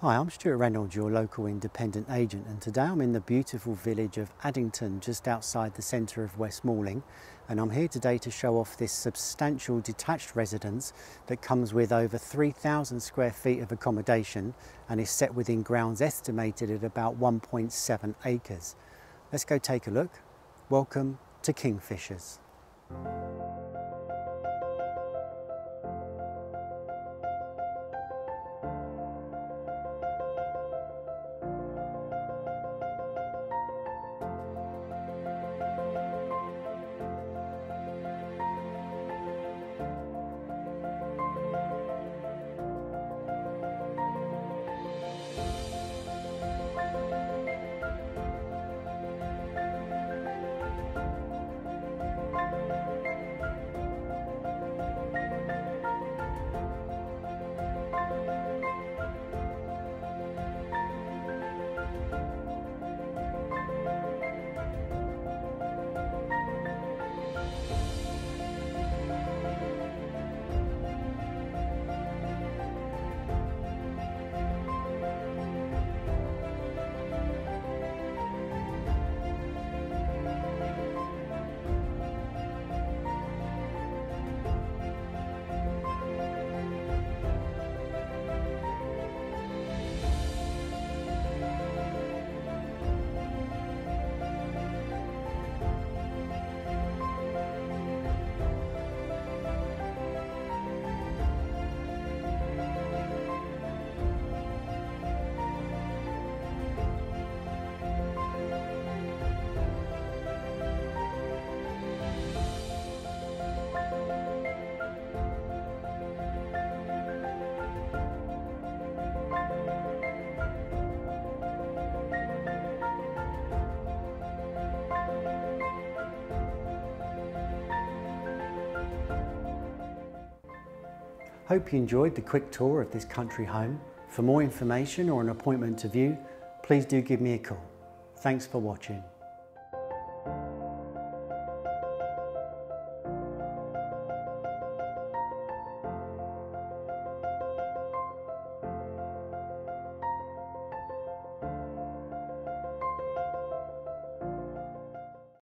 Hi, I'm Stuart Reynolds, your local independent agent, and today I'm in the beautiful village of Addington, just outside the centre of West Malling. And I'm here today to show off this substantial detached residence that comes with over 3,000 square feet of accommodation and is set within grounds estimated at about 1.7 acres. Let's go take a look. Welcome to Kingfishers. Hope you enjoyed the quick tour of this country home. For more information or an appointment to view, please do give me a call. Thanks for watching.